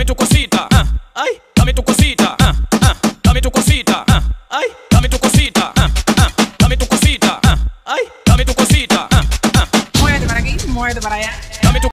dame tu cosita, ah, ay, dame tu cosita, ah, ah, dame tu cosita, ah, ay, dame tu cosita, ah, ah, dame tu cosita, ah, ay, dame tu cosita, ah, ah. Muerde para aquí, muerde para allá.